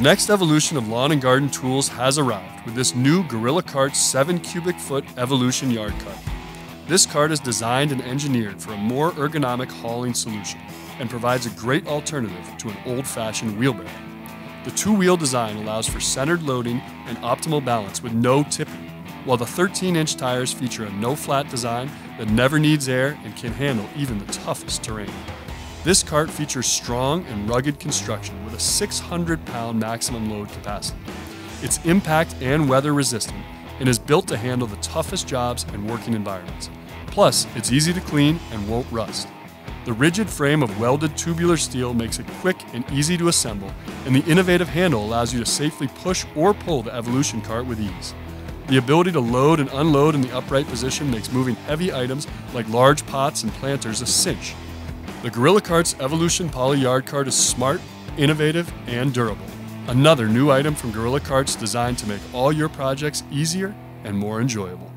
next evolution of lawn and garden tools has arrived with this new Gorilla Cart 7 cubic foot Evolution yard cart. This cart is designed and engineered for a more ergonomic hauling solution and provides a great alternative to an old fashioned wheelbarrow. The two wheel design allows for centered loading and optimal balance with no tipping, while the 13 inch tires feature a no flat design that never needs air and can handle even the toughest terrain. This cart features strong and rugged construction with a 600 pound maximum load capacity. It's impact and weather resistant and is built to handle the toughest jobs and working environments. Plus, it's easy to clean and won't rust. The rigid frame of welded tubular steel makes it quick and easy to assemble, and the innovative handle allows you to safely push or pull the Evolution cart with ease. The ability to load and unload in the upright position makes moving heavy items like large pots and planters a cinch. The Gorilla Cart's Evolution Poly Yard Cart is smart, innovative, and durable. Another new item from Gorilla Carts designed to make all your projects easier and more enjoyable.